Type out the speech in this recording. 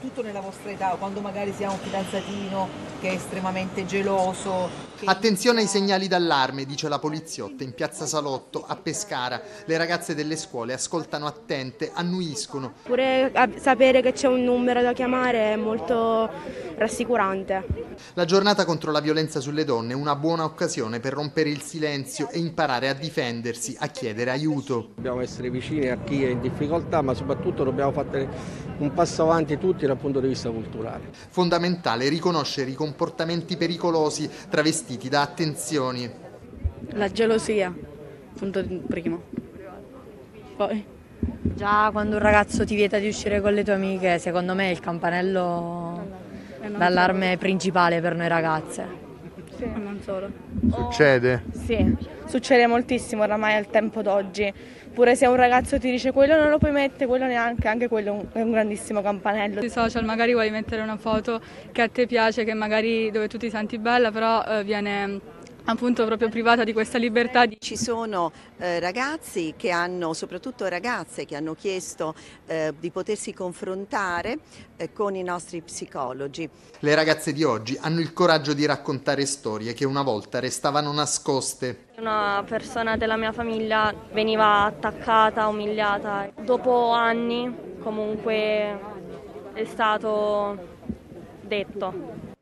Tutto nella vostra età, quando magari si ha un fidanzatino che è estremamente geloso. Attenzione ai segnali d'allarme, dice la poliziotta in piazza Salotto a Pescara. Le ragazze delle scuole ascoltano attente, annuiscono. Pure sapere che c'è un numero da chiamare è molto rassicurante. La giornata contro la violenza sulle donne è una buona occasione per rompere il silenzio e imparare a difendersi, a chiedere aiuto. Dobbiamo essere vicini a chi è in difficoltà, ma soprattutto dobbiamo fare un passo avanti tutti dal punto di vista culturale. Fondamentale riconoscere i comportamenti pericolosi travestiti da attenzioni. La gelosia, punto primo. Poi. Già quando un ragazzo ti vieta di uscire con le tue amiche, secondo me è il campanello d'allarme principale per noi ragazze. Sì, non solo. Succede? Sì, succede moltissimo oramai al tempo d'oggi. Pure se un ragazzo ti dice quello non lo puoi mettere, quello neanche, anche quello è un grandissimo campanello. Sui social magari vuoi mettere una foto che a te piace, che magari dove tu ti senti bella, però eh, viene appunto proprio privata di questa libertà. Ci sono eh, ragazzi che hanno, soprattutto ragazze che hanno chiesto eh, di potersi confrontare eh, con i nostri psicologi. Le ragazze di oggi hanno il coraggio di raccontare storie che una volta restavano nascoste. Una persona della mia famiglia veniva attaccata, umiliata. Dopo anni comunque è stato detto